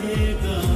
perdão.